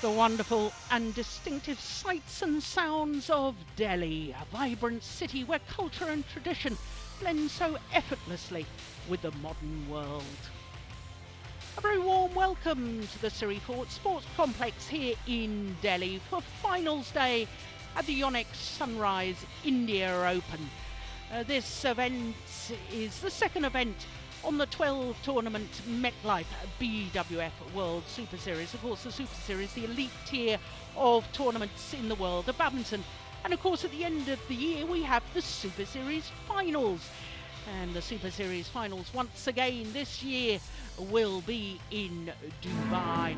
the wonderful and distinctive sights and sounds of Delhi, a vibrant city where culture and tradition blend so effortlessly with the modern world. A very warm welcome to the Siri Fort Sports Complex here in Delhi for finals day at the Yonex Sunrise India Open. Uh, this event is the second event on the 12 tournament MetLife BWF World Super Series. Of course, the Super Series, the elite tier of tournaments in the world of badminton. And of course, at the end of the year, we have the Super Series finals. And the Super Series finals, once again this year, will be in Dubai.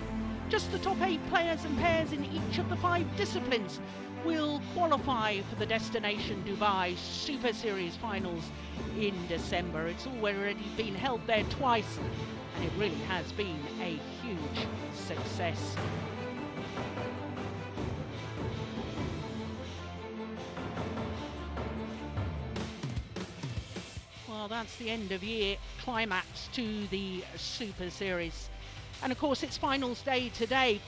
Just the top eight players and pairs in each of the five disciplines will qualify for the Destination Dubai Super Series finals in December. It's already been held there twice and it really has been a huge success. Well, that's the end of year climax to the Super Series. And of course, it's finals day today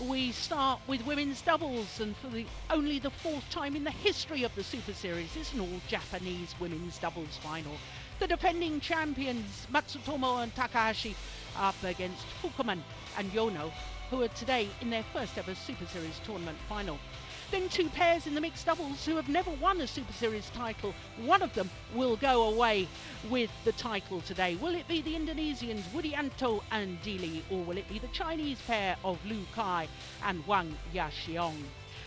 we start with women's doubles, and for the only the fourth time in the history of the Super Series, it's an all-Japanese women's doubles final. The defending champions Matsutomo and Takahashi up against Fukuman and Yonao, who are today in their first ever Super Series tournament final. Then two pairs in the mixed doubles who have never won a Super Series title. One of them will go away with the title today. Will it be the Indonesians Widianto and Dili, or will it be the Chinese pair of Lu Kai and Huang Yaqiong?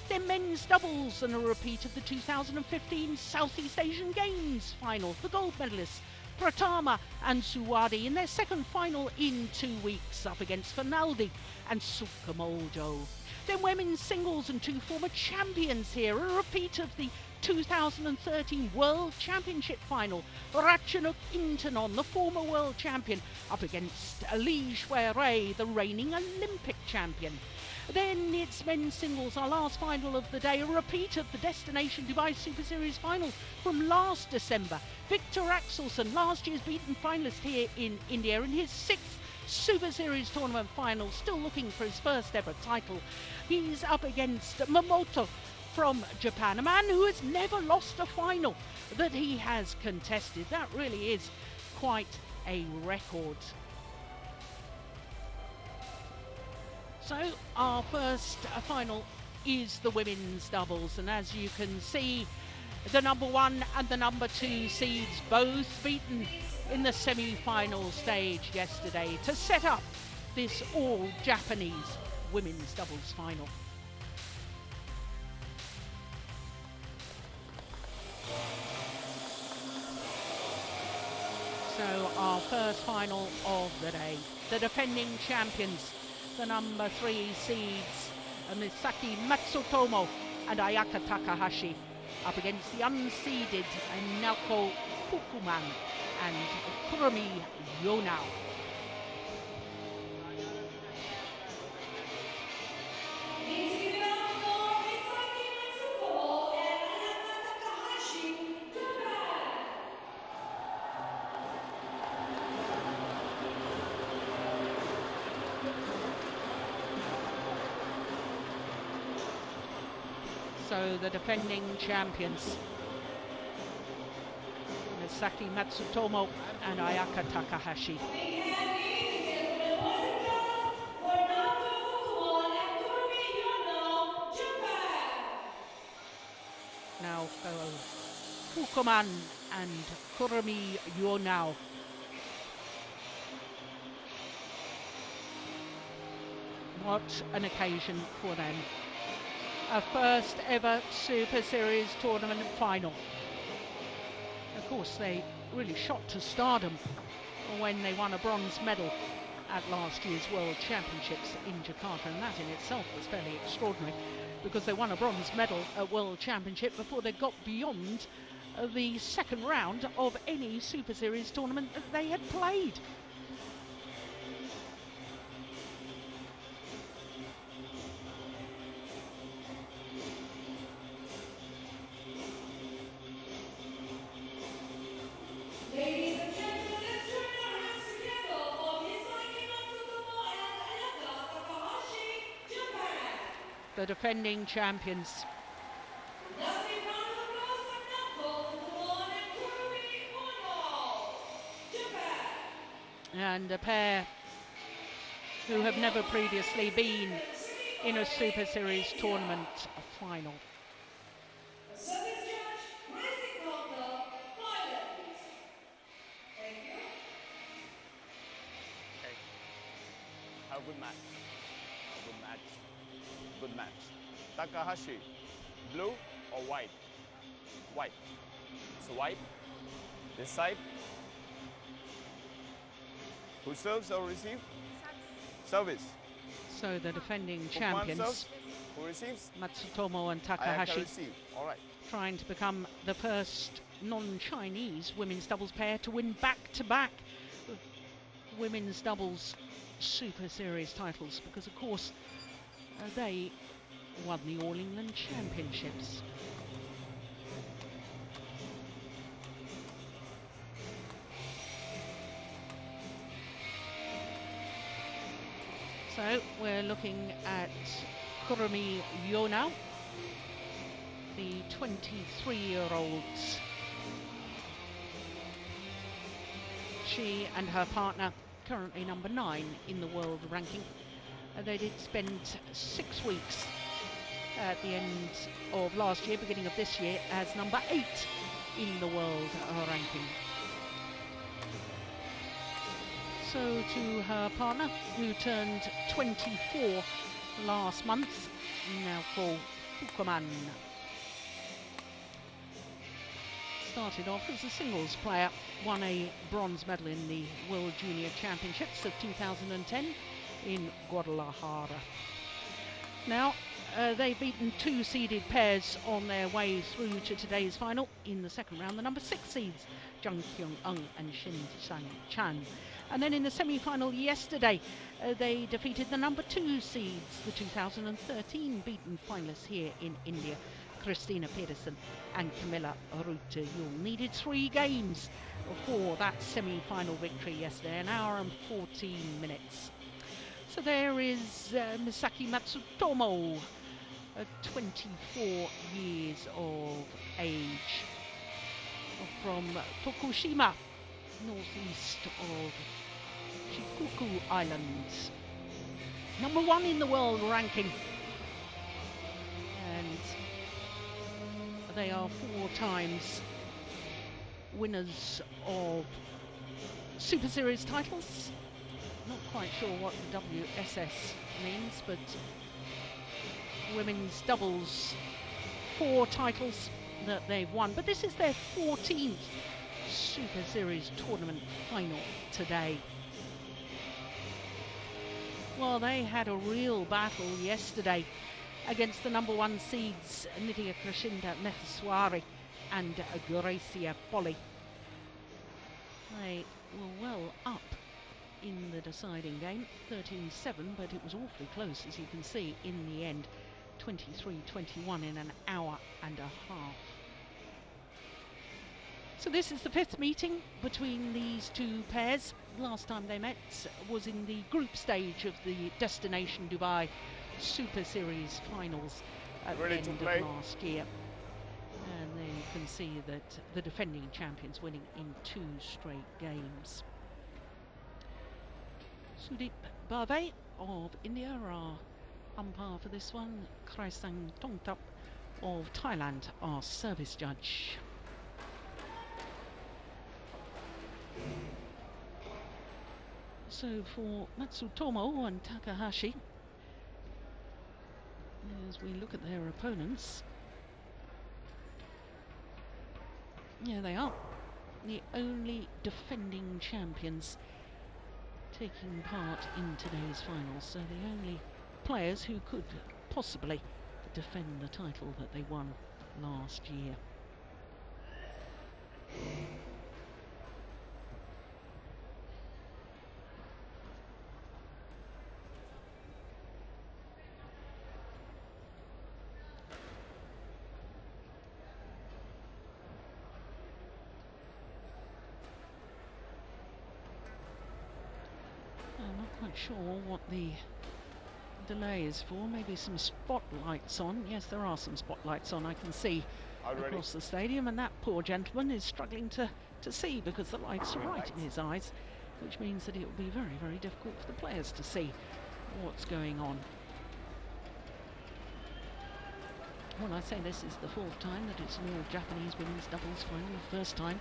Then men's doubles and a repeat of the 2015 Southeast Asian Games final. The gold medalists Pratama and Suwardi in their second final in two weeks up against Fernaldi and Sukamuljo. Then women's singles and two former champions here. A repeat of the 2013 World Championship final. Ratchanok Intanon, the former world champion, up against Li Xuerui, the reigning Olympic champion. Then it's men's singles, our last final of the day, a repeat of the Destination Dubai Super Series final from last December. Victor Axelsen, last year's beaten finalist here in India, in his sixth Super Series tournament final, still looking for his first ever title. He's up against Momota from Japan, a man who has never lost a final that he has contested. That really is quite a record. So our first uh, final is the women's doubles, and as you can see, the number one and the number two seeds both beaten in the semi-final stage yesterday to set up this all Japanese women's doubles final. So our first final of the day, the defending champions, the number three seeds, Misaki Matsutomo and Ayaka Takahashi up against the unseeded Naoko Fukuman and Kurumi Yonao. So the defending champions Matsutomo and Ayaka Takahashi. Now uh, Fukuman and Kurumi Yonao. What an occasion for them. A first ever Super Series tournament final. Course, they really shot to stardom when they won a bronze medal at last year's World Championships in Jakarta, and that in itself was fairly extraordinary because they won a bronze medal at World Championship before they got beyond the second round of any Super Series tournament that they had played. The defending champions. And a pair who have never previously been in a Super Series tournament final. Takahashi, blue or white? White. So white. This side. Who serves or receives? Service. So the defending Who champions, serves? Who receives? Matsutomo and Takahashi, receive. All right. trying to become the first non-Chinese women's doubles pair to win back-to-back women's doubles Super Series titles because, of course, uh, they won the All England Championships. So we're looking at Kurumi Yonao, the 23-year-old. She and her partner currently number nine in the world ranking. They did spend six weeks at the end of last year, beginning of this year, as number eight in the world ranking. So to her partner, who turned 24 last month, now called Fukuman. Started off as a singles player, won a bronze medal in the World Junior Championships of 2010 in Guadalajara. Now, uh, they've beaten two seeded pairs on their way through to today's final. In the second round, the number six seeds, Jung Kyung Eun and Shin Seung Chan. And then in the semi final yesterday, uh, they defeated the number two seeds, the 2013 beaten finalists here in India, Christina Pedersen and Kamilla Rytter Juhl. Needed three games for that semi final victory yesterday, an hour and 14 minutes. So there is uh, Misaki Matsutomo, Uh, 24 years of age, from Tokushima, northeast of Shikoku Islands. Number one in the world ranking. And they are four times winners of Super Series titles. Not quite sure what the WSS means, but women's doubles, four titles that they've won. But this is their 14th Super Series tournament final today. Well, they had a real battle yesterday against the number one seeds Nitya Krishinda Maheswari and Greysia Polii. They were well up in the deciding game, 13-7, but it was awfully close, as you can see, in the end, 23-21 in an hour and a half. So this is the fifth meeting between these two pairs. Last time they met was in the group stage of the Destination Dubai Super Series finals at Ready the end of last year. And there you can see that the defending champions winning in two straight games. Sudip Bave of India are umpire for this one. Kraisang Tongtap of Thailand our service judge. So for Matsutomo and Takahashi, as we look at their opponents, yeah, they are the only defending champions taking part in today's finals. So the only players who could possibly defend the title that they won last year. I'm not quite sure what the delay is for. Maybe some spotlights on. Yes, there are some spotlights on. I can see Are you ready? across the stadium, and that poor gentleman is struggling to, to see because the lights are right in his eyes, which means that it will be very, very difficult for the players to see what's going on. Well, I say this is the fourth time that it's an all Japanese women's doubles final. The first time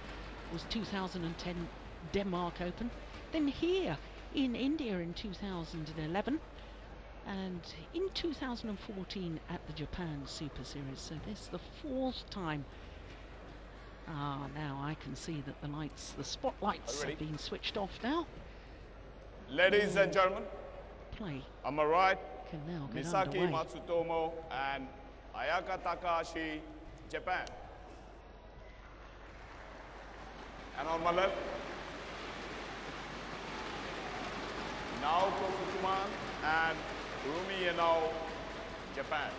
was 2010 Denmark Open. Then here in India in 2011 and in 2014 at the Japan Super Series. So this is the fourth time. Ah, now I can see that the lights, the spotlights have been switched off now. Ladies and gentlemen, Play on my right, can now get Misaki underway. Matsutomo and Ayaka Takahashi, Japan. And on my left, Naoko Fukuman and Rumi Yonao, Japan.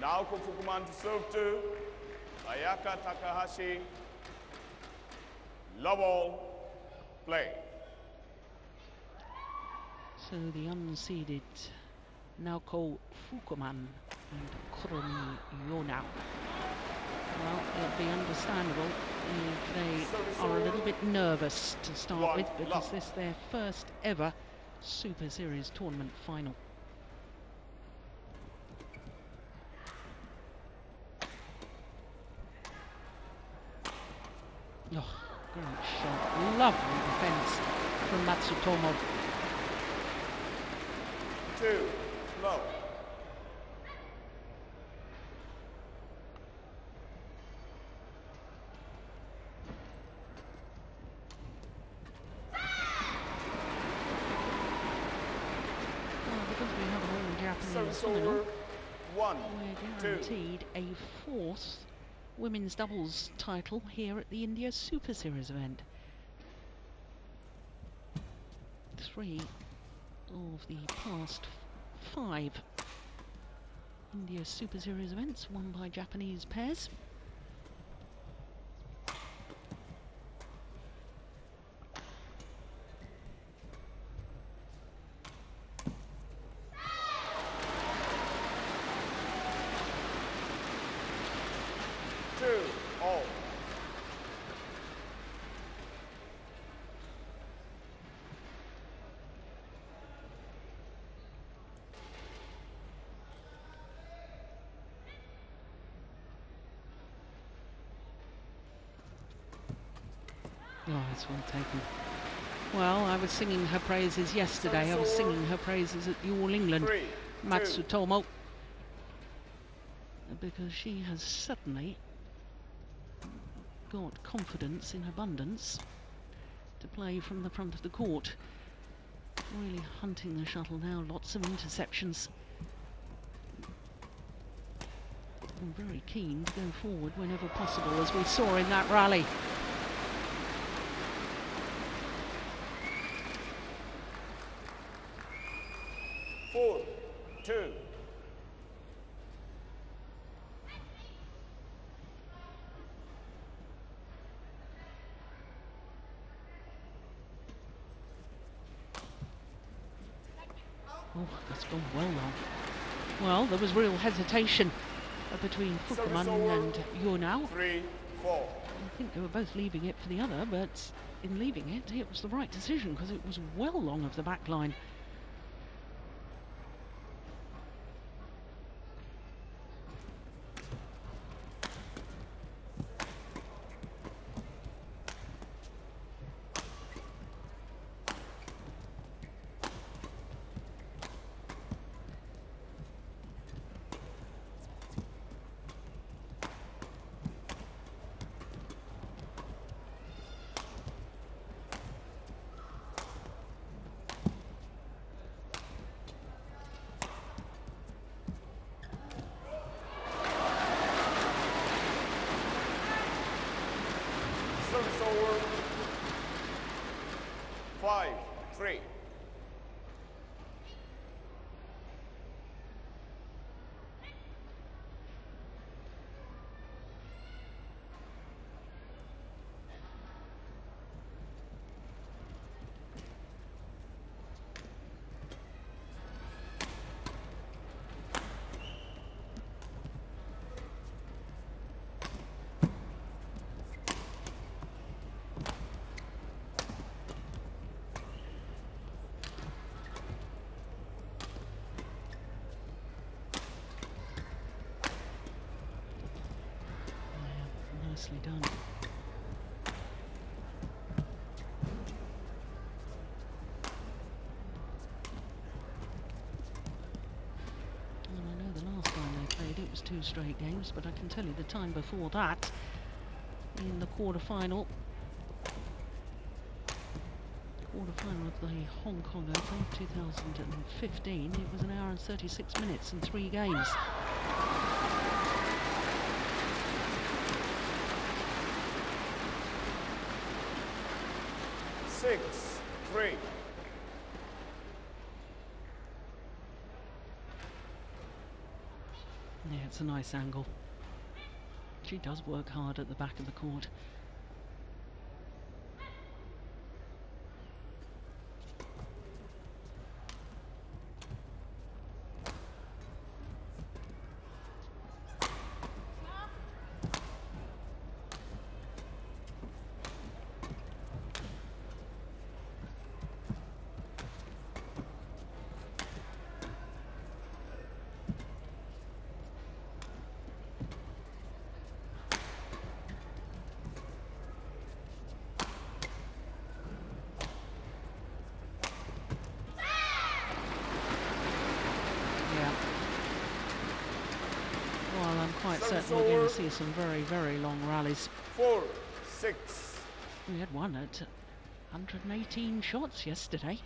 Naoko Fukuman to serve to Ayaka Takahashi. Love all, play. So the unseeded Naoko Fukuman and Kurumi Yonao. Well, it'll be understandable if they are a little bit nervous to start with because this is their first ever Super Series tournament final. Oh, great shot. Lovely defence from Matsutomo. two, low. Well, because we have an all Japanese Service final, over, one, we're two. Guaranteed a fourth women's doubles title here at the India Super Series event. Three of the past five India Super Series events won by Japanese pairs. two, all. Oh, it's well taken. Well, I was singing her praises yesterday. I was singing her praises at the All England Three. Matsutomo because she has suddenly got confidence in abundance to play from the front of the court. Really hunting the shuttle now, lots of interceptions. And very keen to go forward whenever possible, as we saw in that rally. Four, two. Oh, that's gone well long. Well, there was real hesitation between Fukuman and. Three, four. I think they were both leaving it for the other, but in leaving it, it was the right decision because it was well long of the back line. Service over. Five, three. Nicely done. Well, I know the last time they played it was two straight games, but I can tell you the time before that, in the quarter-final, quarter-final of the Hong Kong Open 2015, it was an hour and 36 minutes and three games. Six, three. It's a nice angle. She does work hard at the back of the court. Yeah. Well, I'm quite Service certain we're going to see some very, very long rallies. Four, six. We had one at 118 shots yesterday.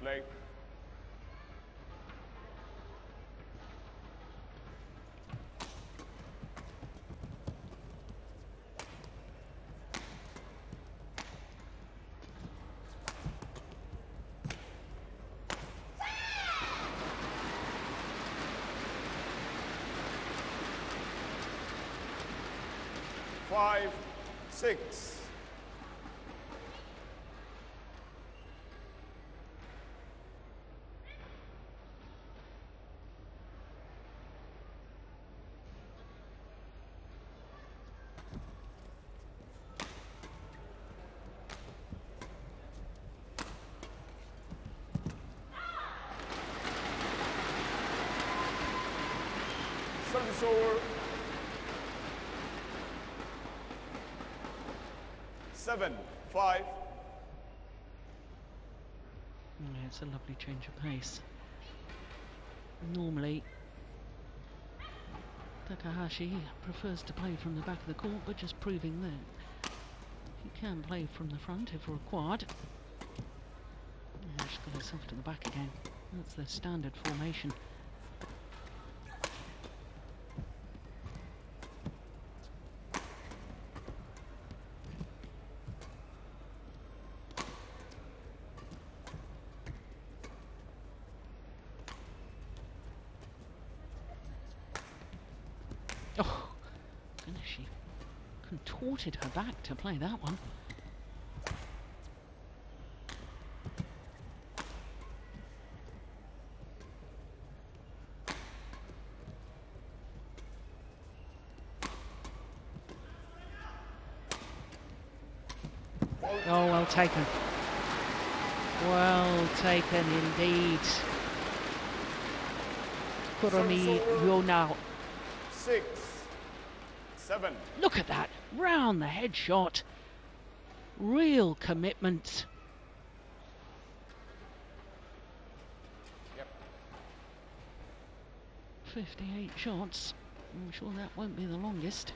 Play. Five, six. Service Seven, five. Yeah, it's a lovely change of pace. Normally, Takahashi prefers to play from the back of the court, but just proving that he can play from the front if required. Yeah, she's got herself to the back again. That's the standard formation. Oh, goodness, she contorted to play that one. Oh, well taken. Well taken indeed. Kurumi Yonao. Six, seven. Look at that. Round the head shot. Real commitment. Yep. 58 shots. I'm sure that won't be the longest.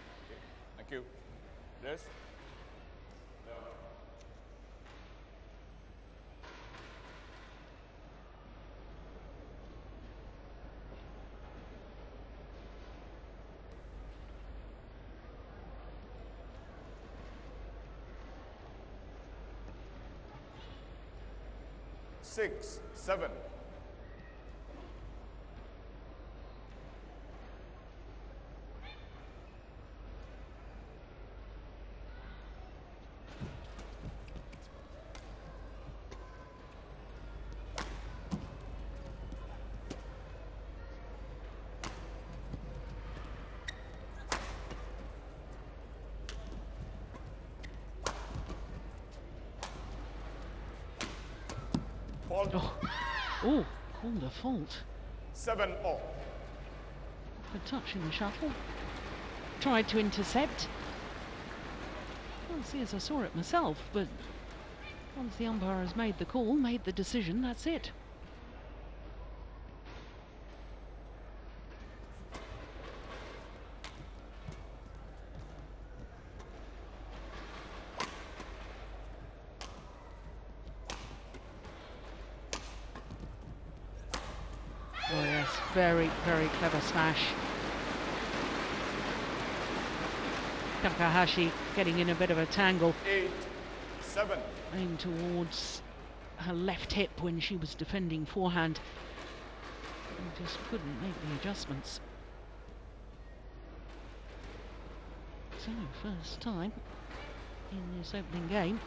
Thank you. This. Six, seven. Fault. 7 all. for touching the shuttle. Tried to intercept. Can't see as I saw it myself, but once the umpire has made the call, made the decision, that's it. Oh yes, very, clever smash. Takahashi getting in a bit of a tangle, 8 7. aimed towards her left hip when she was defending forehand. And just couldn't make the adjustments. So, first time in this opening game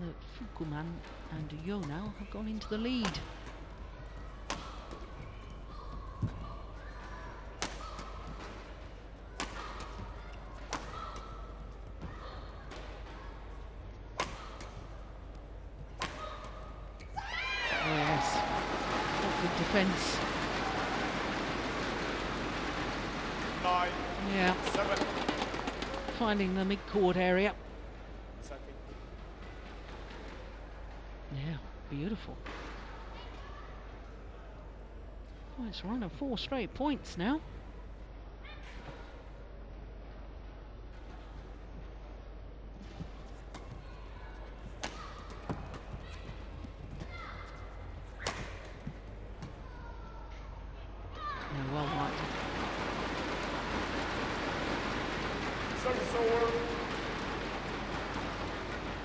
that Fukuman and Yonao have gone into the lead. Oh yes, Good defence. 9 Yeah, 7. finding the mid-court area. Saki. Yeah, beautiful. Oh, it's run of four straight points now. Yeah, well marked. Service over.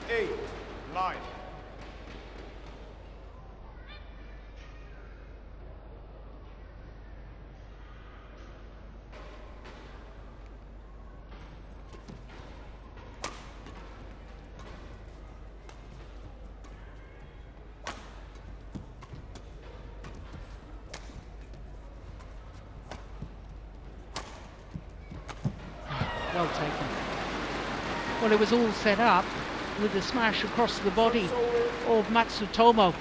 8 9. Well taken. Well, it was all set up with the smash across the body of Matsutomo.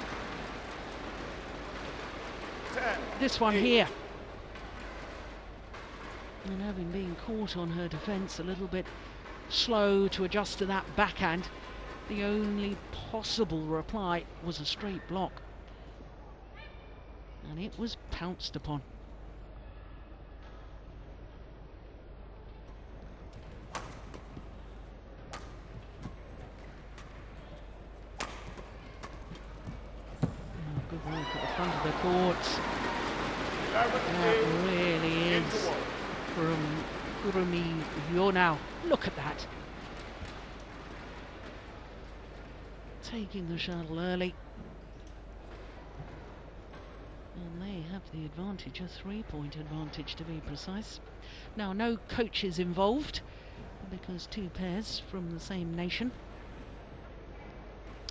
10. This one here. And having been caught on her defence a little bit slow to adjust to that backhand, the only possible reply was a straight block. And it was pounced upon. Oh, good work at the front of the court. 11 That 8. really Into is one. from Kurumi Yonao. Look at that. Taking the shuttle early. And they have the advantage, a three-point advantage to be precise. Now, no coaches involved, because two pairs from the same nation.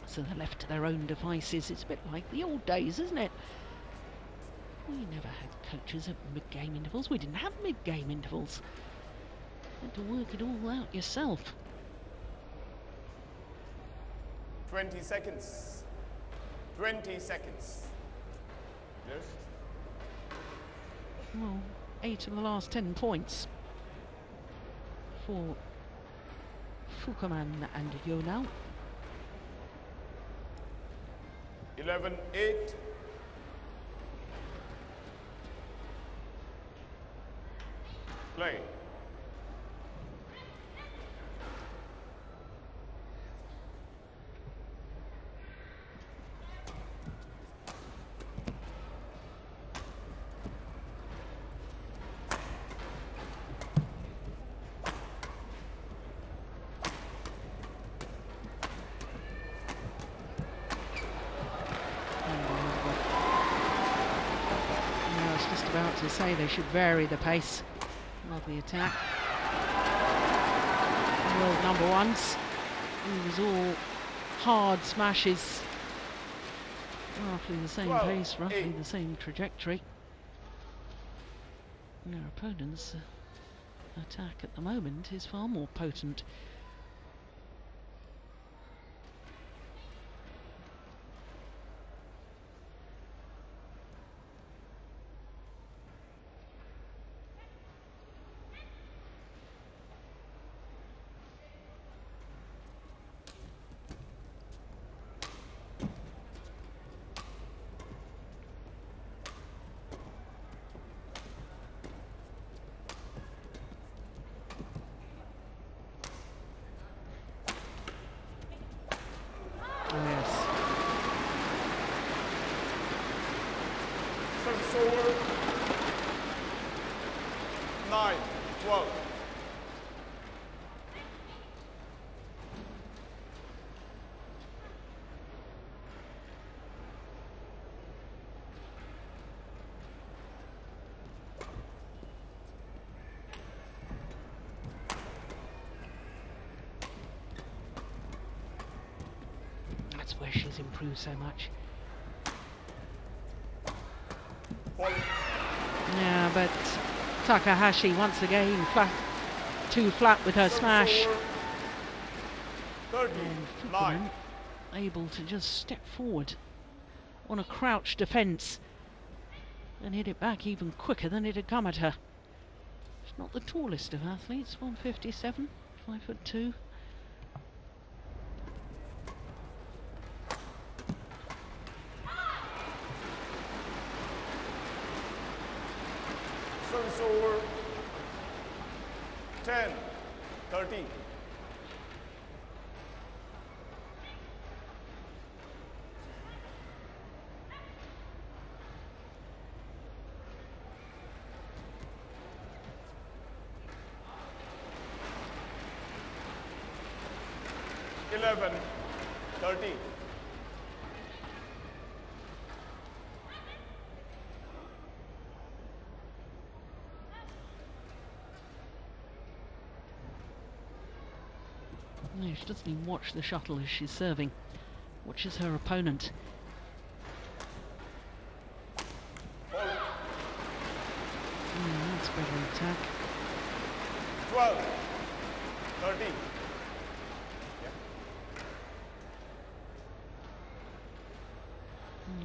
So they're left to their own devices. It's a bit like the old days, isn't it? We never had coaches at mid-game intervals. We didn't have mid-game intervals. You had to work it all out yourself. 20 seconds. 20 seconds. Yes. Well, eight of the last ten points for Fukuman and Yonao. 11 8. Play. Unbelievable. Yeah, I was just about to say they should vary the pace of the attack. World number ones. It was all hard smashes. Roughly the same Twelve, pace, roughly eight. the same trajectory. Their opponents' uh, attack at the moment is far more potent. Service over. 9, 12. Where she's improved so much. Yeah, but Takahashi once again flat, too flat with her smash. And able to just step forward on a crouch defence and hit it back even quicker than it had come at her. She's not the tallest of athletes, 157, 5 foot 2. Service over. 10, 13. Eleven, thirteen. No, she doesn't even watch the shuttle as she's serving. Watches her opponent. Mm, that's better attack. 12, 13.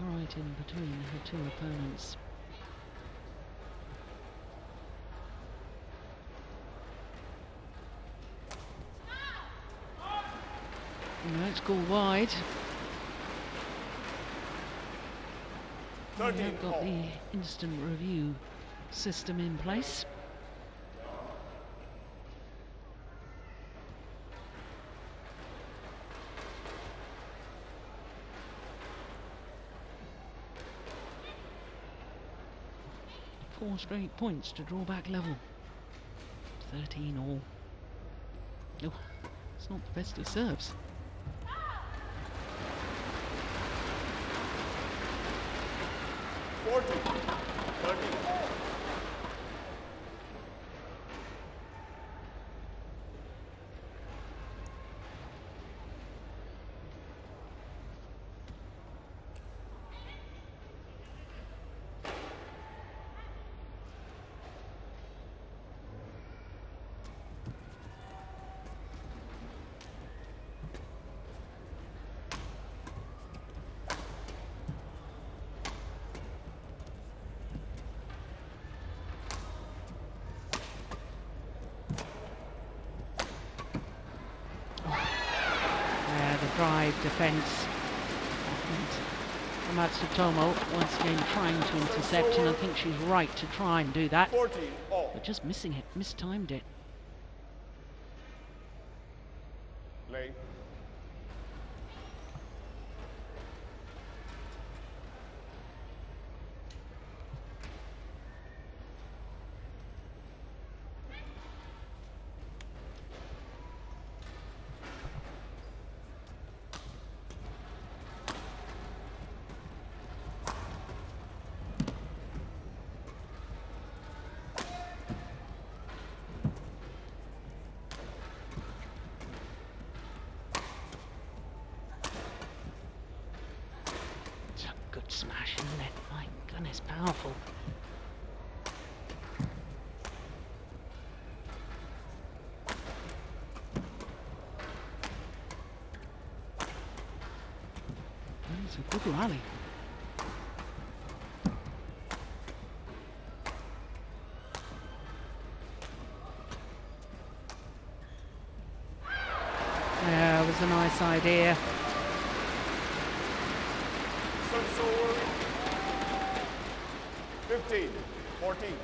Right in between her two opponents. No, wide. They 13, have got all. the oh. instant review system in place. Four straight points to draw back level. 13 all. Oh, it's not the best of serves. 40. Defence. And Matsutomo once again trying to intercept, and I think she's right to try and do that, but just missing it, mistimed it. Late. It's a good smash, isn't it? My goodness, powerful. Rally. Yeah, it was a nice idea. Service over. Fifteen, fourteen.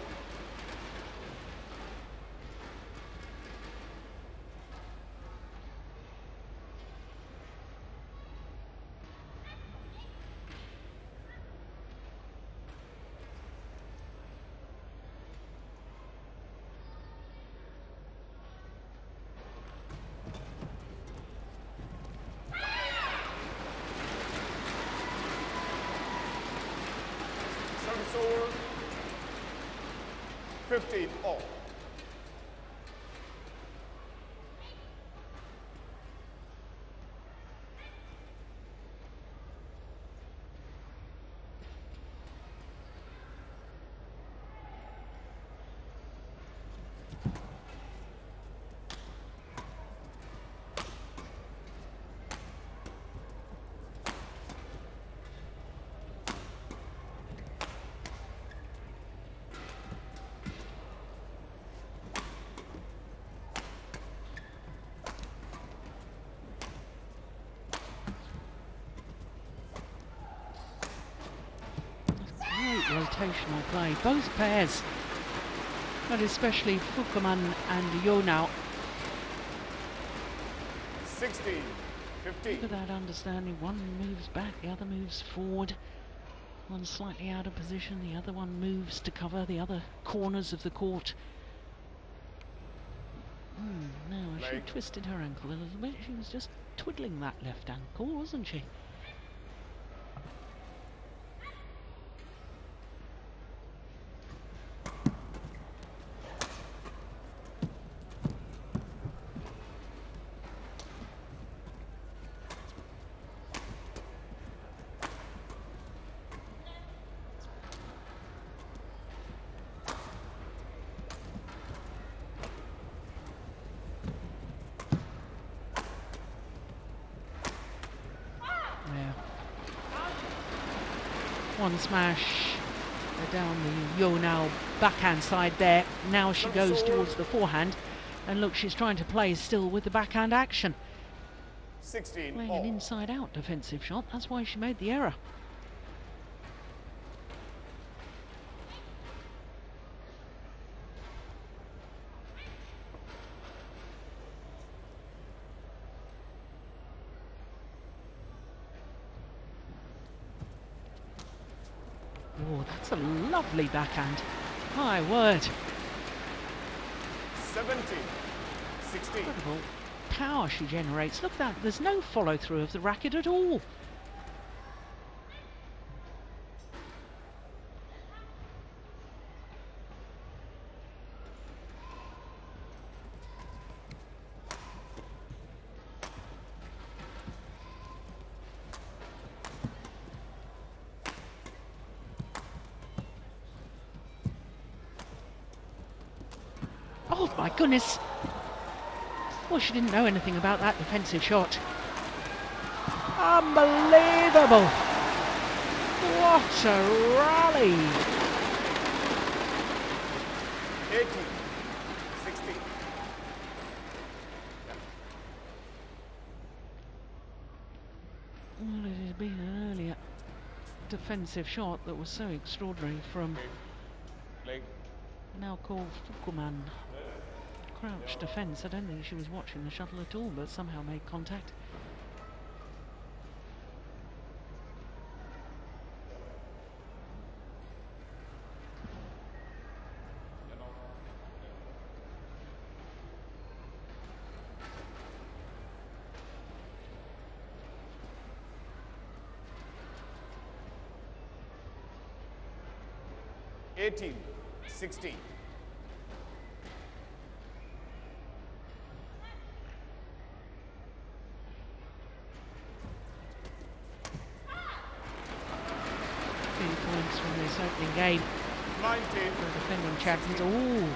over. 15 all. Great rotational play. Both pairs, but especially Fukuman and Yonao. 16 15. Look at that understanding. One moves back, the other moves forward. One slightly out of position, the other one moves to cover the other corners of the court. Hmm, now, she twisted her ankle a little bit. She was just twiddling that left ankle, wasn't she? Yeah. One smash down the Yonao backhand side there. Now she goes towards the forehand. And look, she's trying to play still with the backhand action. 16 Playing an inside out defensive shot. That's why she made the error. Oh, that's a lovely backhand. My word. 17 16. Incredible power she generates. Look at that. There's no follow through of the racket at all. Oh my goodness. Well, she didn't know anything about that defensive shot. Unbelievable. What a rally. 18 16. Well, it had been an earlier defensive shot that was so extraordinary from Naoko Fukuman. Crouch defence. I don't think she was watching the shuttle at all, but somehow made contact. Eighteen, sixteen. Three points from game. The defending champions. Oh,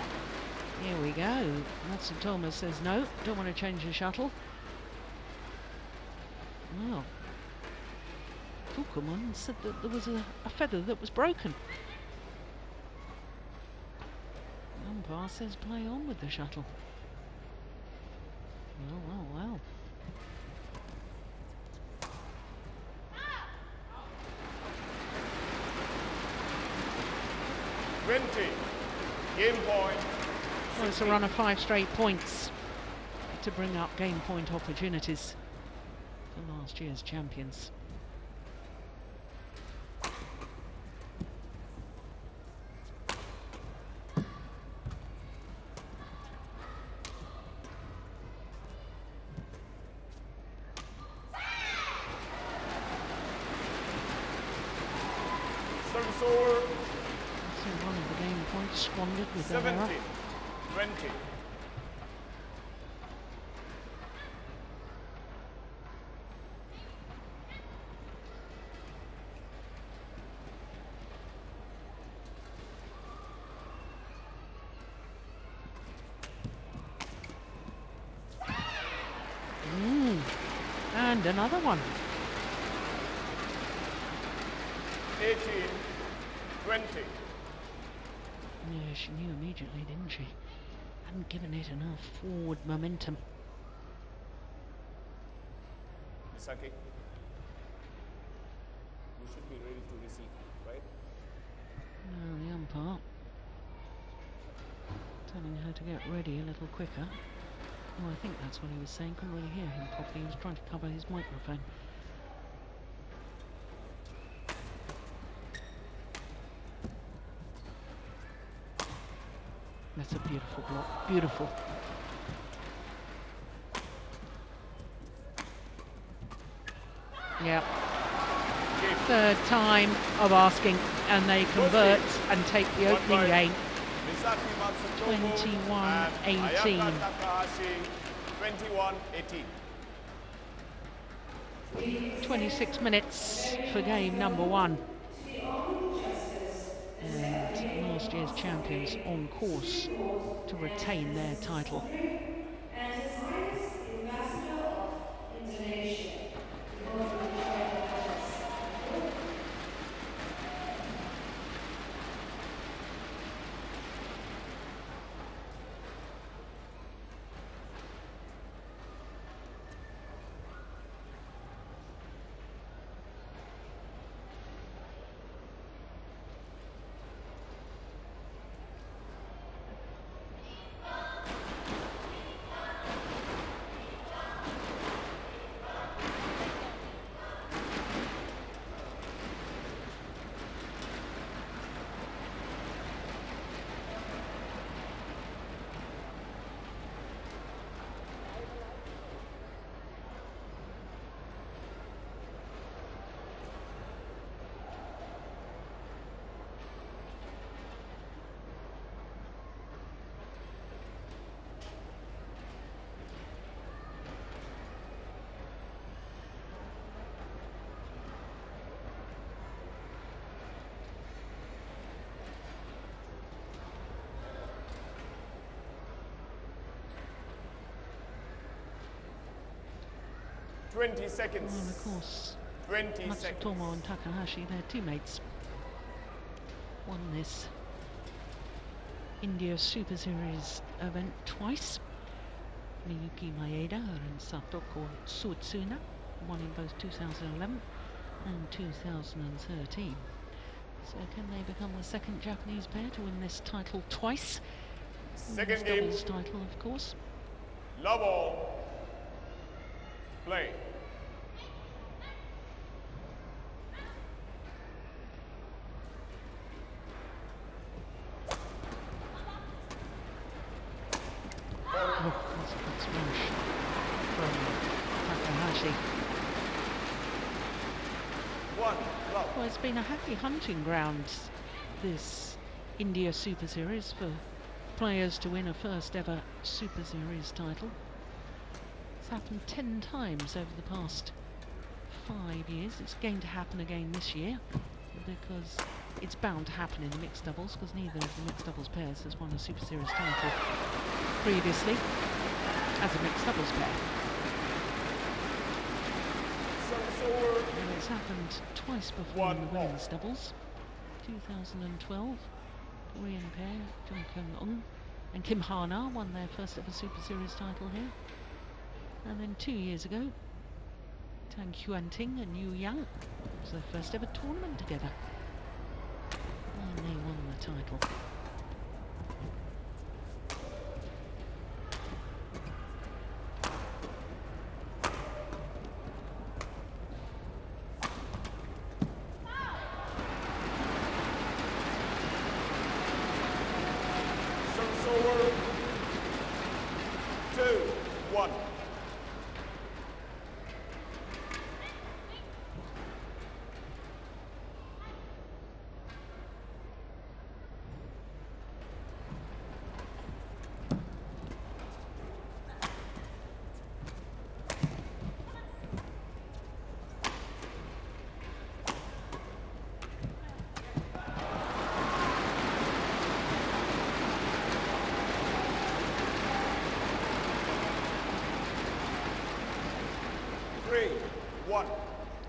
here we go. Matsutomo says no, don't want to change the shuttle. Well, Fukuman said that there was a, a feather that was broken. Umpire says play on with the shuttle. Well, well, well. twenty. Game point. Well, it's a run of five straight points to bring up game point opportunities for last year's champions. So one of the game points squandered with that 70, error. 20. Mm. And another one. 18, 20. Yeah, she knew immediately, didn't she? Hadn't given it enough forward momentum. Misaki, you should be ready to receive, right? No, the umpire telling her to get ready a little quicker. Well, I think that's what he was saying. Couldn't really hear him properly. He was trying to cover his microphone. That's a beautiful block. Beautiful. Yeah. Third time of asking, and they convert and take the opening game. Misaki Matsutomo 21, and 18. Ayaka Takahashi, 21, 18. 26 minutes for game number one. And last year's champions on course to retain their title. Twenty Well, seconds. of course, 20 seconds. Matsutomo and Takahashi, their teammates, won this India Super Series event twice. Miyuki Maeda and Satoko Suetsuna won in both 2011 and 2013. So can they become the second Japanese pair to win this title twice? Second game. title, of course. Love all. Play. Oh, that's a good smash from Takahashi. One. Well, it's been a happy hunting ground, this India Super Series, for players to win a first ever Super Series title. It's happened 10 times over the past five years. It's going to happen again this year because it's bound to happen in the mixed doubles because neither of the mixed doubles pairs has won a Super Series title previously as a mixed doubles pair. And it's happened twice before One in the women's doubles. 2012, Korean pair, Jung Kyung Eun and Kim Hana won their first ever Super Series title here. And then two years ago, Tang Yuanting and Yu Yang was their first ever tournament together. And they won the title. Service over. Two. One.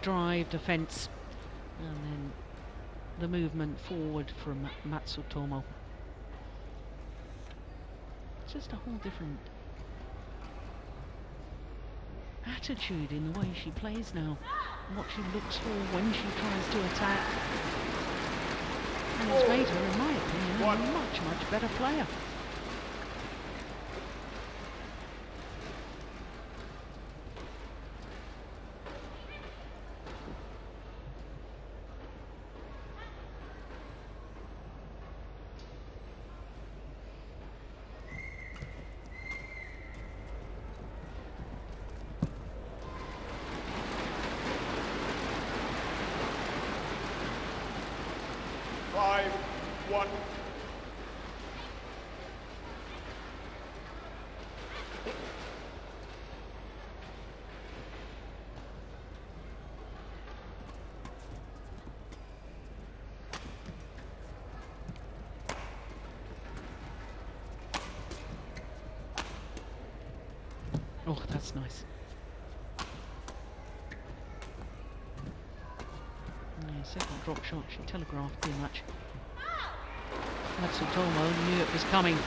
Drive defence and then the movement forward from Matsutomo. It's just a whole different attitude in the way she plays now, what she looks for when she tries to attack. And it's oh. made her, in my opinion, a much, much better player. Five, one. Oh, that's nice. Yeah, second drop shot, she telegraphed too much. Matsutomo knew it was coming.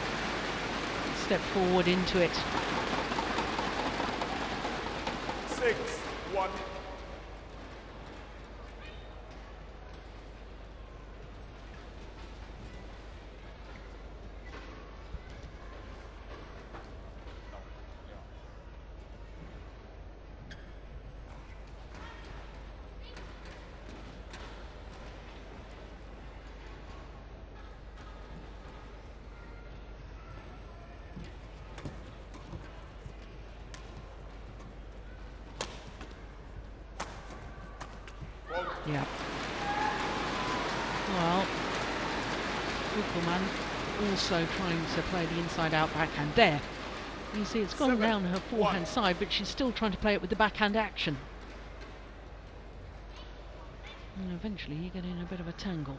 Stepped forward into it. Six, one. No, yeah. Well, Yeah. Well, Fukuman also trying to play the inside-out backhand there. You see, it's gone Seven, down her forehand one. side, but she's still trying to play it with the backhand action. And eventually you get in a bit of a tangle.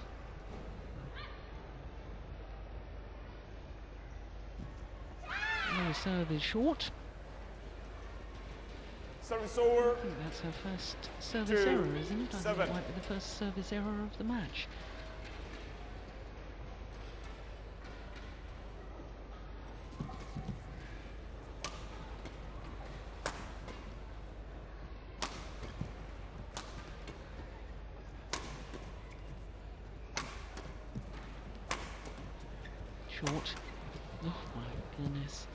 No serve is short. service over. I think that's her first service Two, error, isn't it? I think it might be the first service error of the match. Short. Oh my goodness.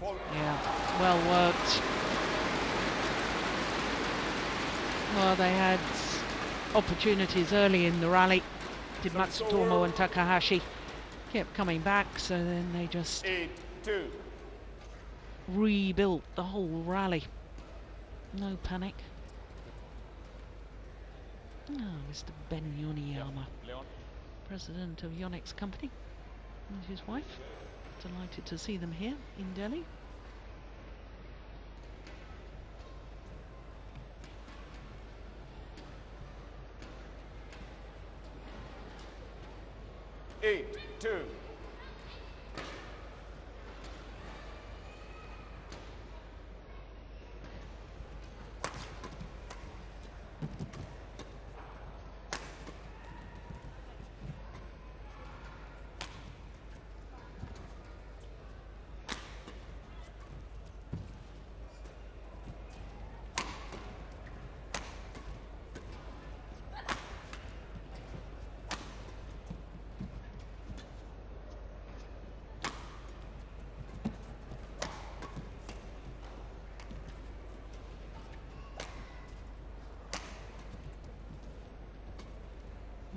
Well, Yeah, well worked. Well, they had opportunities early in the rally. Did Matsutomo and Takahashi kept coming back, so then they just eight, rebuilt the whole rally. No panic. Ah, oh, Mr. Ben Yoneyama, president of Yonex Company, and his wife. Delighted to see them here in Delhi. Eight, two.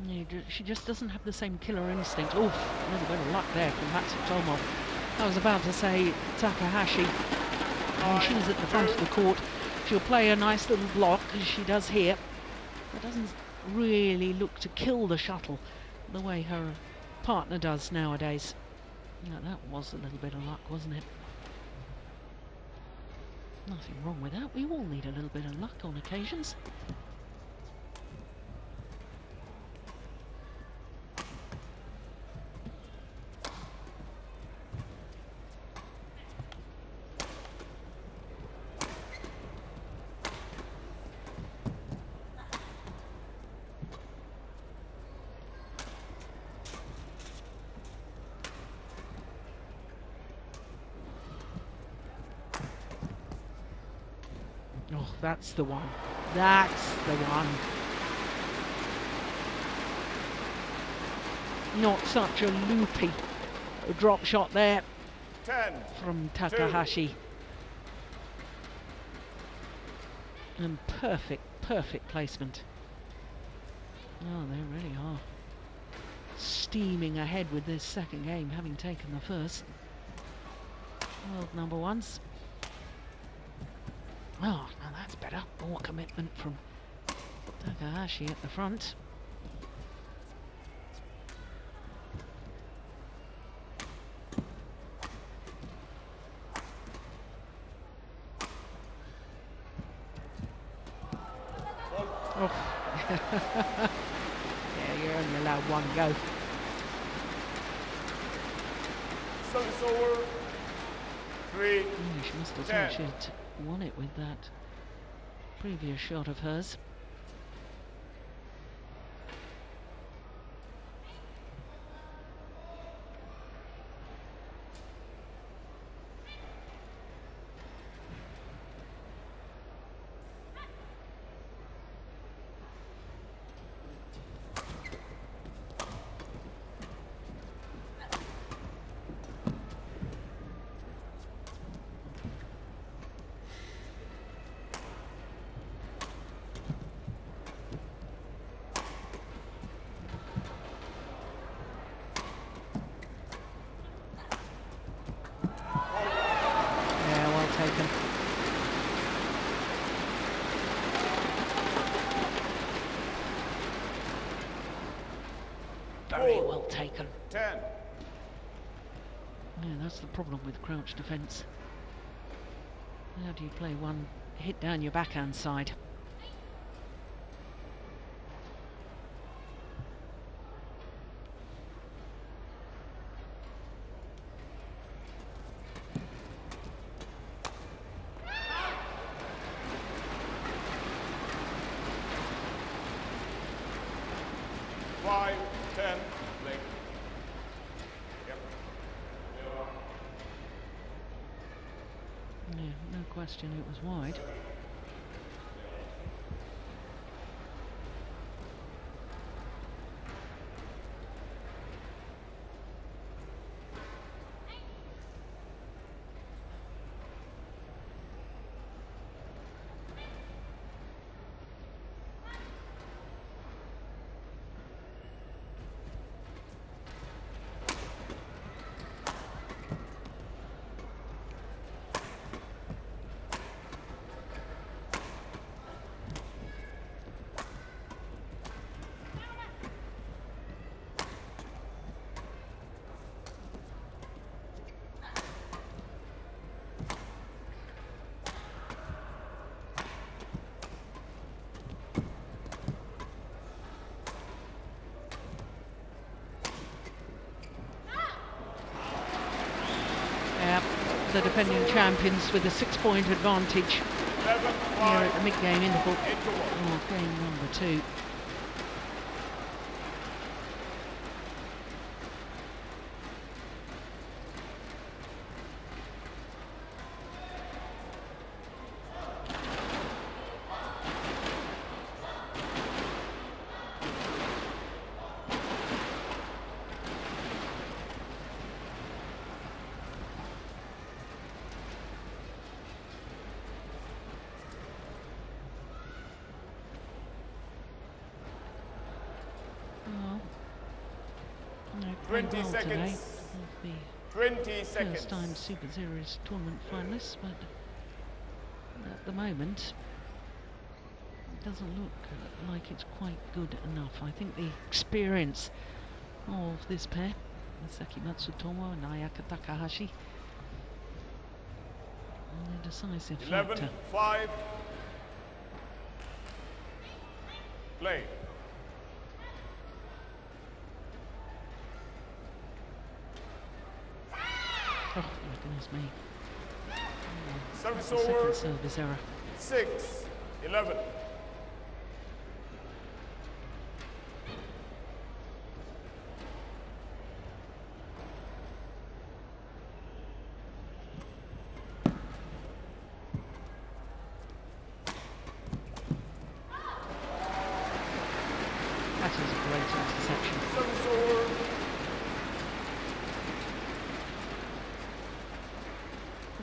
Yeah, she just doesn't have the same killer instinct. Oof, a bit of luck there from Matsutomo. I was about to say Takahashi, when she's at the front of the court, she'll play a nice little block, as she does here, but doesn't really look to kill the shuttle the way her partner does nowadays. Now, that was a little bit of luck, wasn't it? Nothing wrong with that. We all need a little bit of luck on occasions. That's the one. That's the one. Not such a loopy drop shot there 10. from Takahashi. And perfect, perfect placement. Oh, they really are steaming ahead with this second game, having taken the first. World number ones. Oh, now that's better. More commitment from Takahashi at the front. Oh. yeah, you're only allowed one go. Service over. Three. She'd won it with that previous shot of hers. Yeah, well taken. Very Four. well taken. 10. Yeah, that's the problem with crouch defence. How do you play one hit down your backhand side? Five. Ten. Blake. Yep. Yeah, no question it was wide. Yeah, the defending champions with a six-point advantage here at the mid-game interval. Oh, game number two. Oh. No, played 20 well today. Seconds. Of the 20 seconds. first time Super Series tournament finalists, but at the moment it doesn't look like it's quite good enough. I think the experience of this pair, Misaki Matsutomo and Ayaka Takahashi, are the decisive 11. factor. 5. Play. Oh, my goodness me. Service the second over. service error. 6. 11.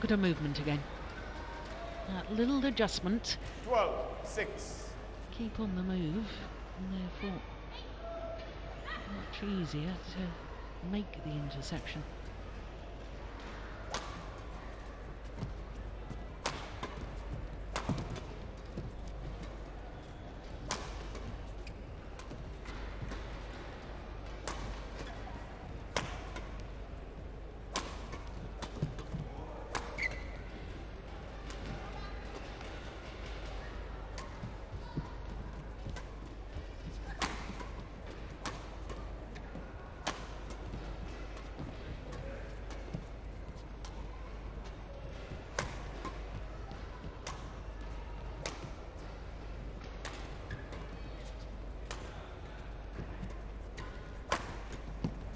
Look at her movement again. That little adjustment, 12, 6. keep on the move, and therefore much easier to make the interception.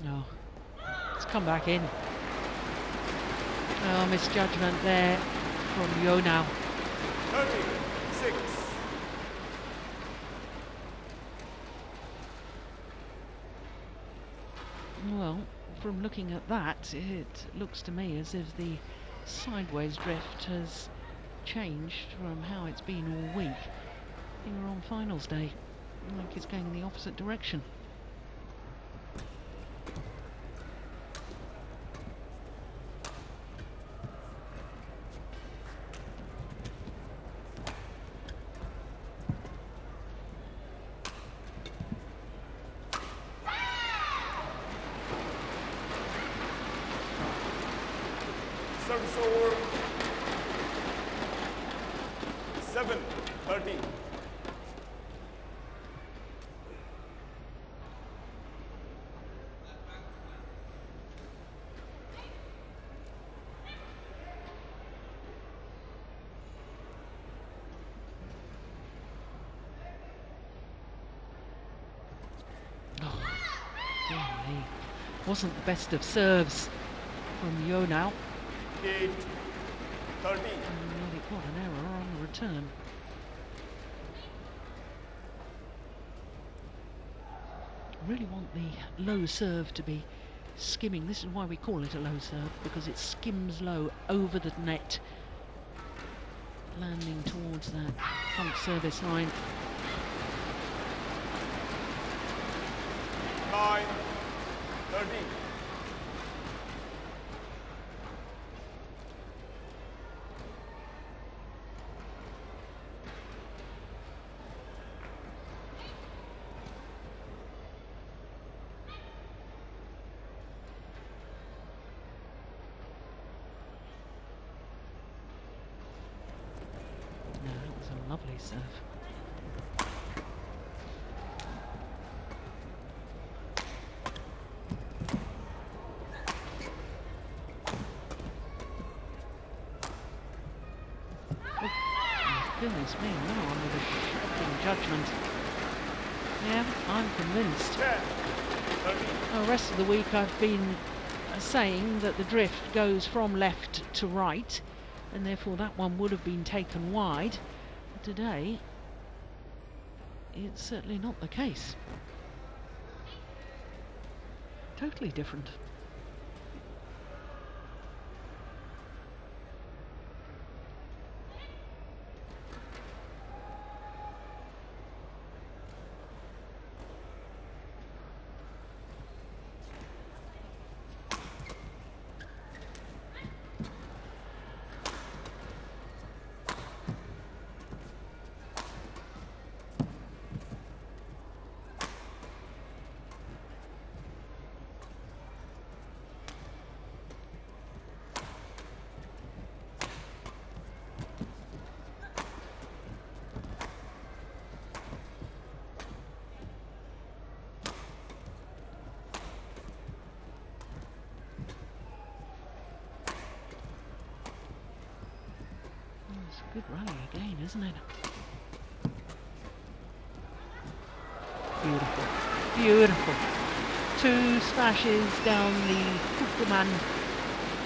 No. It's come back in. Oh, misjudgment there from Yonao. 30, 6. Well, from looking at that, it looks to me as if the sideways drift has changed from how it's been all week. Here on finals day, like it's going in the opposite direction. Service over. 7, 13. Oh, dear me. Wasn't the best of serves from Yonao. 8, 13. Nearly got an error on the return. Really want the low serve to be skimming. This is why we call it a low serve because it skims low over the net, landing towards that front service line. 9, 13. No, was a lovely serve. Oh, goodness me, another one with a shocking judgment. Yeah, I'm convinced. The rest of the week I've been saying that the drift goes from left to right and therefore that one would have been taken wide. Today it's certainly not the case. Totally different. Oh, it's a good rally again, isn't it? Beautiful. Beautiful. Two smashes down the Fukuman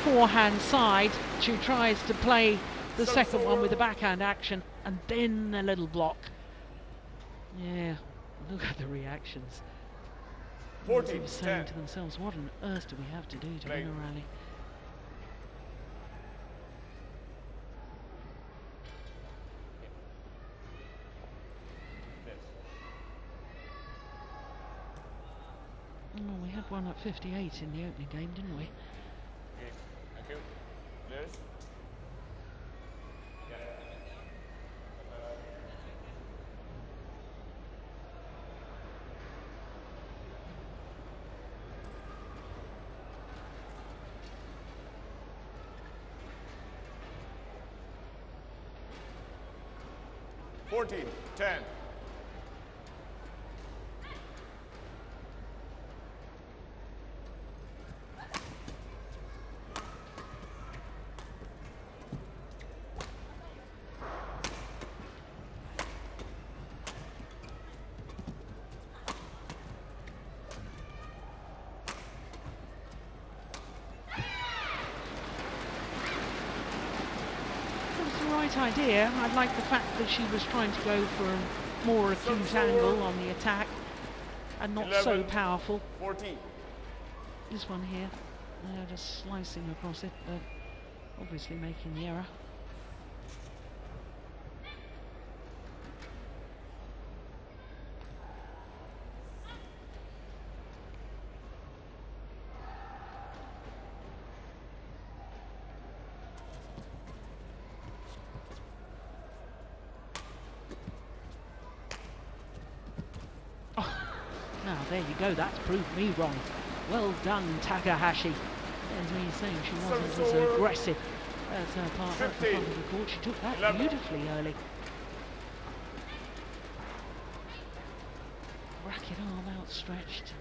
forehand side. She tries to play the So second one with the backhand action and then a little block. Yeah, look at the reactions. Everyone's 14, saying 10. to themselves, what on earth do we have to do to Right. win a rally? Oh, we had one at 58 in the opening game, didn't we? Okay, thank you. Players. Fourteen, ten. It was the right idea. I like the fact that she was trying to go for a more acute angle on the attack and not so powerful. Fourteen. This one here, uh, just slicing across it, but obviously making the error. Now there you go, that's proved me wrong. Well done, Takahashi. There's me saying she wasn't as aggressive as her partner at the front of the court. She took that beautifully early. Racket arm outstretched.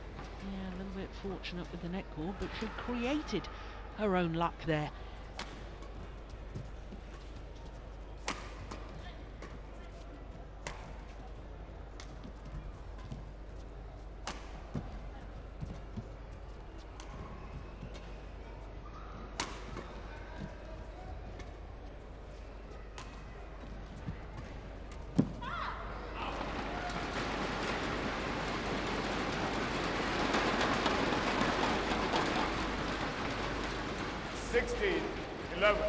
Yeah, a little bit fortunate with the neck cord, but she created her own luck there. Sixteen, eleven.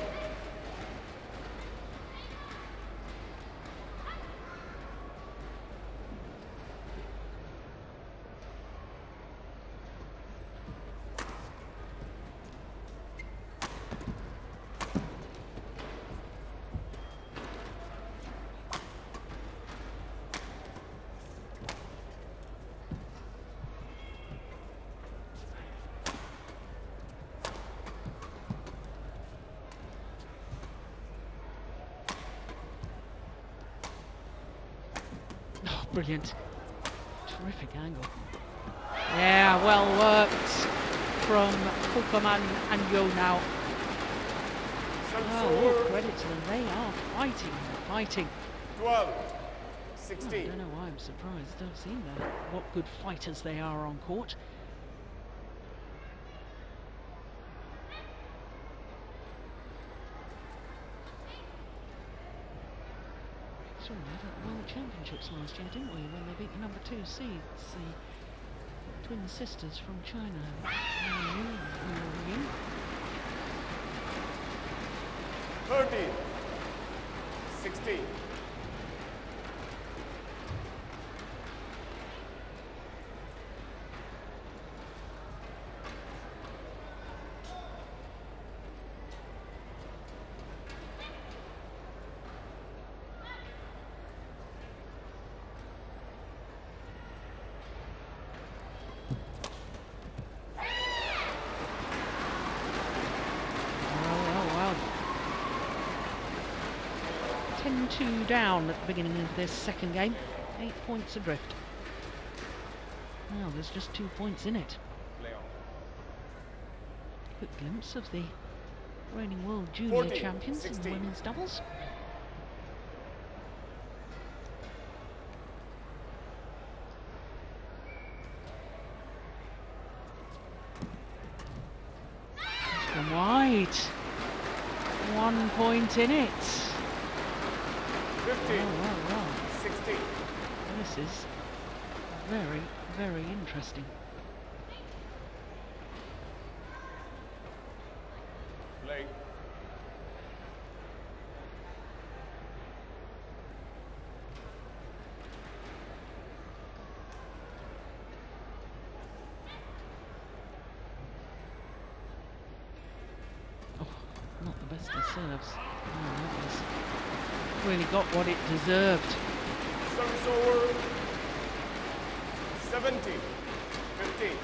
Oh, brilliant. Terrific angle. Yeah, well worked from Fukuman and Yonao. Oh, all credit to them. They are fighting, fighting. Twelve. 16. I don't know why I'm surprised. I've seen that. What good fighters they are on court. Saw that at the Last year, didn't we? When they beat the number two seeds, the twin sisters from China. Luo and Luo Ying. Thirteen. Sixteen. Well, well, well. 10-2 down at the beginning of this second game. Eight points adrift. Now there's just two points in it. Quick glimpse of the reigning world junior 14, champions in 16. women's doubles. Wide. One point in it. this is very, very interesting. Play. Oh, not the best of serves. Really got what it deserved. Over. 70, 15.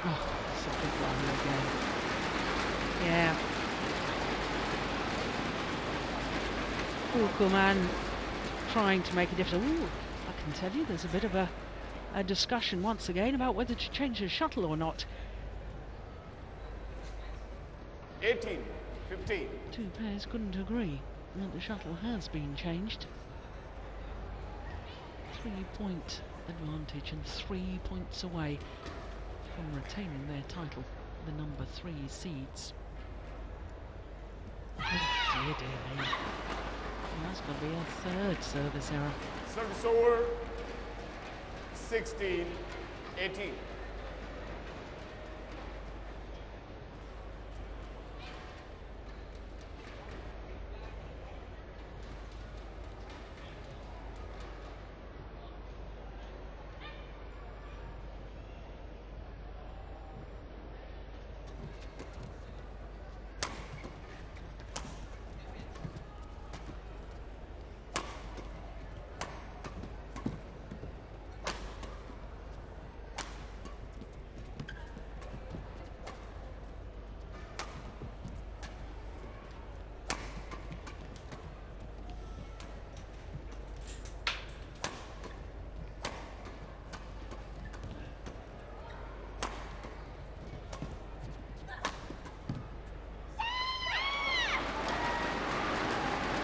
Oh, it's a big one again. Yeah. Fukuman trying to make a difference. Ooh, I can tell you there's a bit of a, a discussion once again about whether to change the shuttle or not. 18, 15. Two pairs couldn't agree that the shuttle has been changed. Three point advantage and three points away from retaining their title, the number three seeds. Oh dear, dear me. That's going to be a third service error. Service over. 16, 18.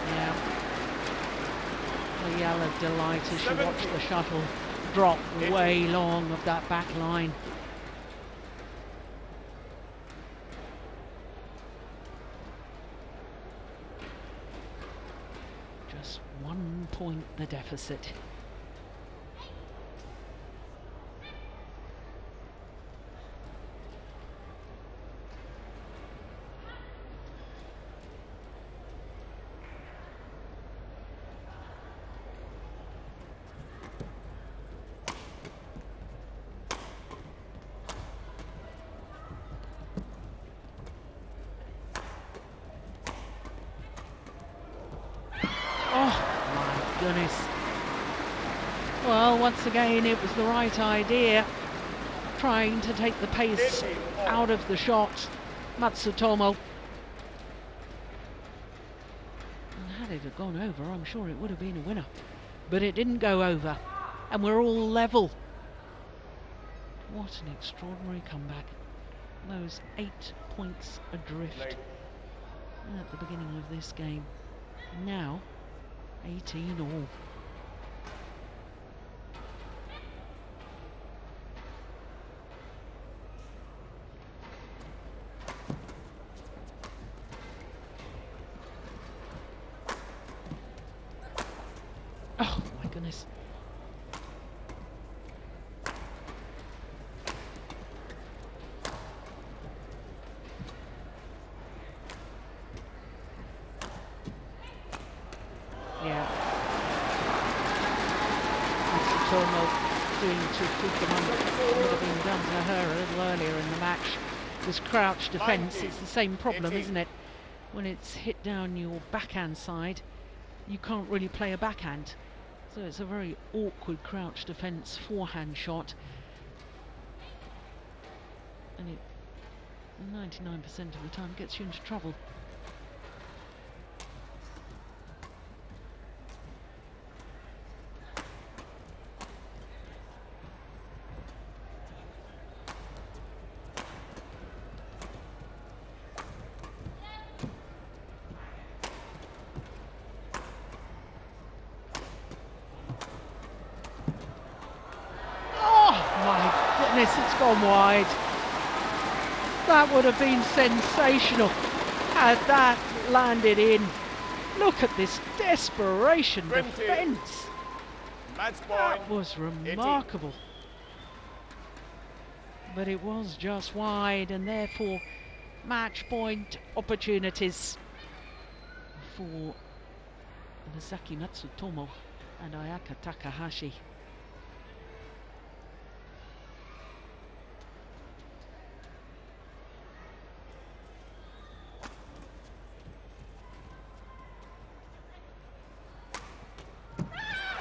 Yeah. The yell of delight as she watched the shuttle drop way long of that back line. Just one point the deficit. Oh my goodness. Well, once again, it was the right idea. Trying to take the pace out of the shot. Matsutomo. And had it have gone over, I'm sure it would have been a winner. But it didn't go over. And we're all level. What an extraordinary comeback. Those eight points adrift at the beginning of this game. Now, 18 all. Oh my goodness. Yeah. To Fukuman would have been done to her a little earlier in the match. This crouch defence, it's the same problem, 18. isn't it? When it's hit down your backhand side, you can't really play a backhand. So it's a very awkward crouch defence forehand shot. And it 99% of the time gets you into trouble. goodness, it's gone wide. That would have been sensational had that landed in. Look at this desperation 20. defence. That was remarkable. But it was just wide and therefore match point opportunities for Misaki Matsutomo and Ayaka Takahashi.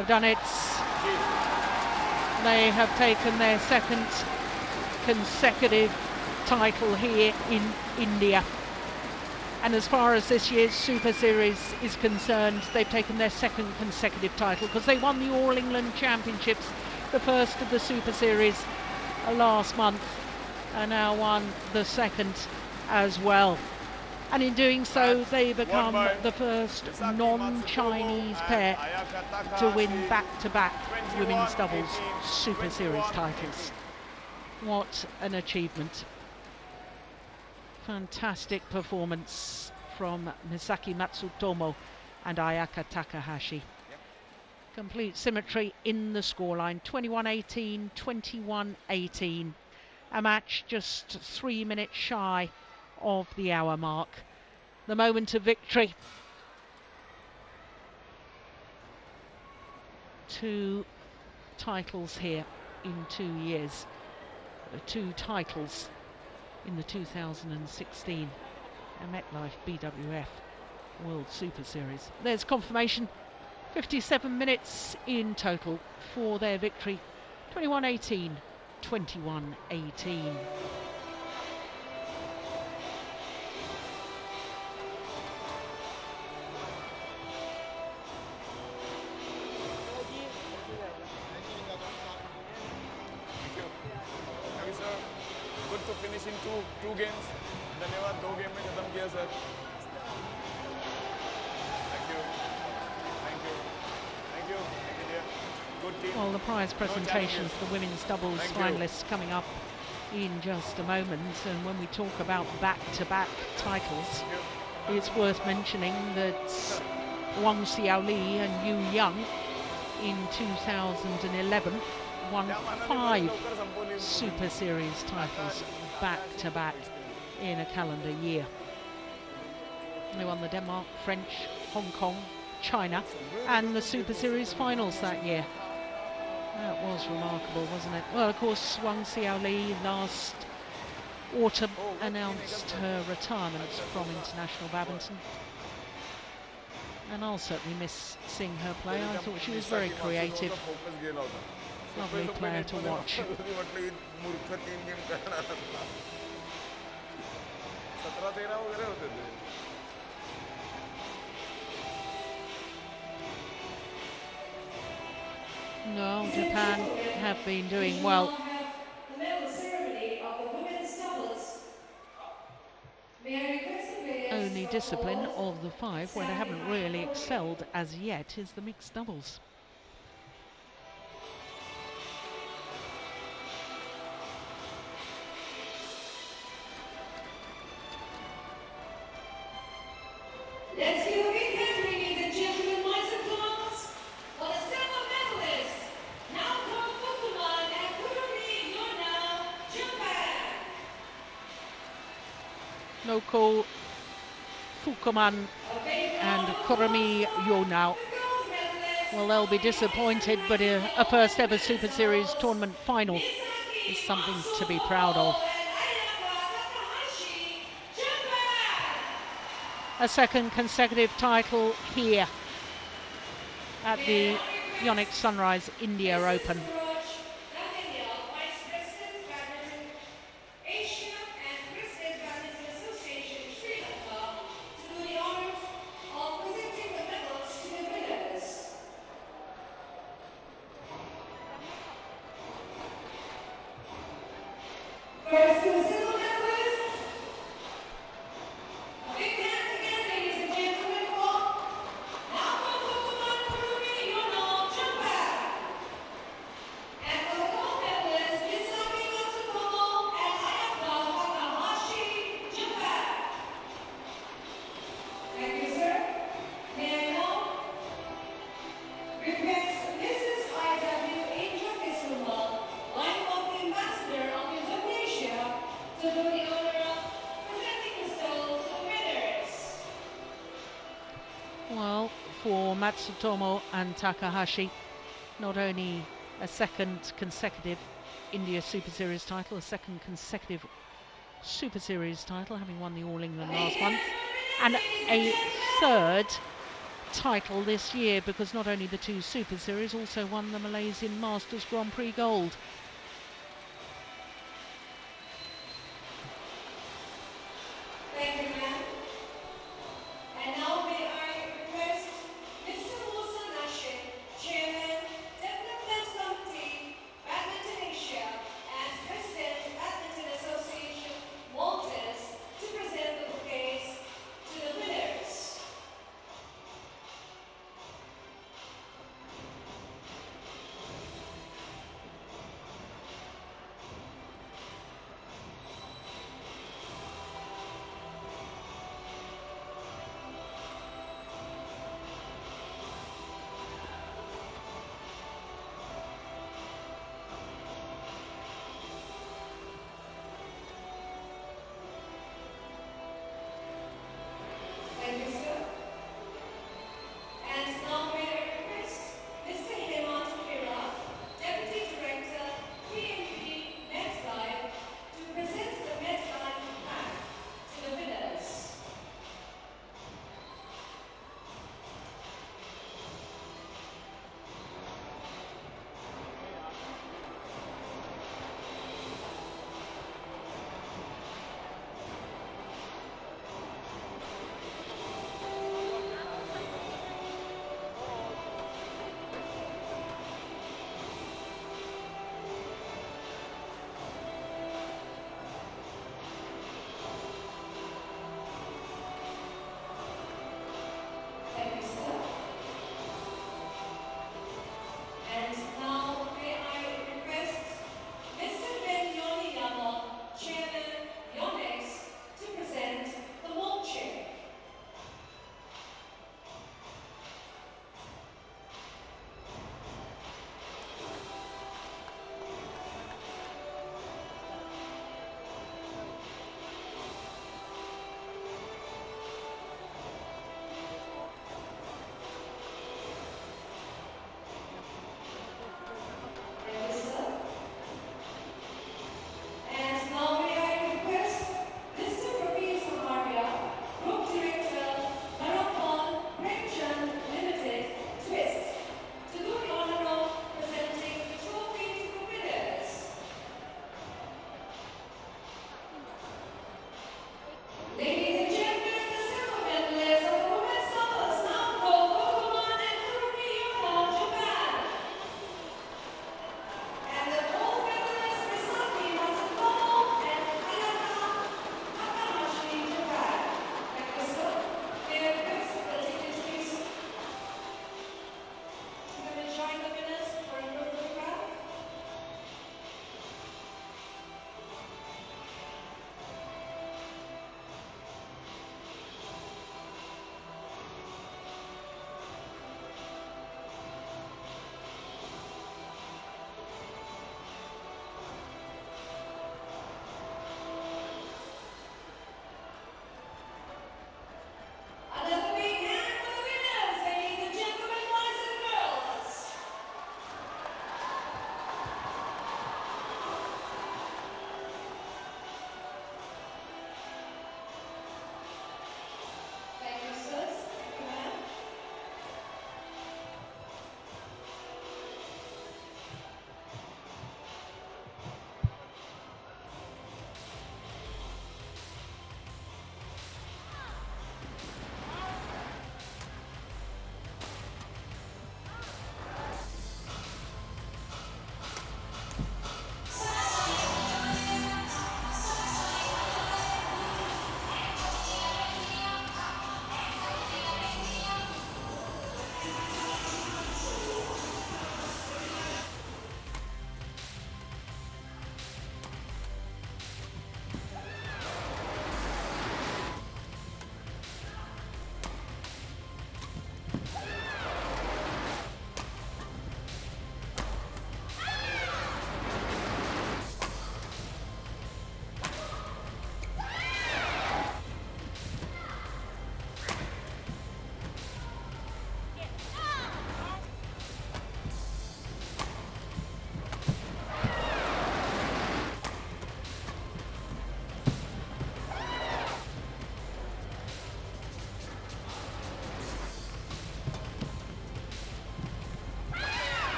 Have done it. They have taken their second consecutive title here in India. And as far as this year's Super Series is concerned, they've taken their second consecutive title because they won the All England Championships, the first of the Super Series uh, last month, and now won the second as well. And in doing so, they become the first non-Chinese pair to win back-to-back 21, women's doubles Super Series titles. What an achievement. Fantastic performance from Misaki Matsutomo and Ayaka Takahashi. Complete symmetry in the scoreline 21 18, 21 18. A match just three minutes shy of the hour mark. The moment of victory. Two titles here in two years. Uh, Two titles in the 2016 MetLife BWF World Super Series. There's confirmation. 57 minutes in total for their victory. 21-18, 21 18, Maguire's presentation for the women's doubles Thank finalists you. coming up in just a moment. And when we talk about back-to-back titles, it's worth mentioning that Wang Xiaoli and Yu Yang in 2011 won five Super Series titles back-to-back in a calendar year. They won the Denmark, French, Hong Kong, China and the Super Series finals that year. That was remarkable, wasn't it? Well, of course, Wang Xiao Li last autumn announced her retirement from international badminton. And I'll certainly miss seeing her play. I thought she was very creative. Lovely player to watch. No, Japan have been doing well. Only discipline of the five where they haven't really excelled as yet is the mixed doubles. Fukuman and Kurumi Yonao. Well, they'll be disappointed, but a, a first ever Super Series tournament final is something to be proud of. A second consecutive title here at the Yonex Sunrise India Open. Matsutomo and Takahashi. Not only a second consecutive India Super Series title, a second consecutive Super Series title, having won the All England last month, and a third title this year because not only the two Super Series, also won the Malaysian Masters Grand Prix Gold.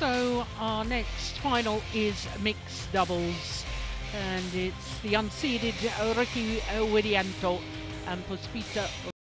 So our next final is mixed doubles, and it's the unseeded Ricky Widianto and Puspita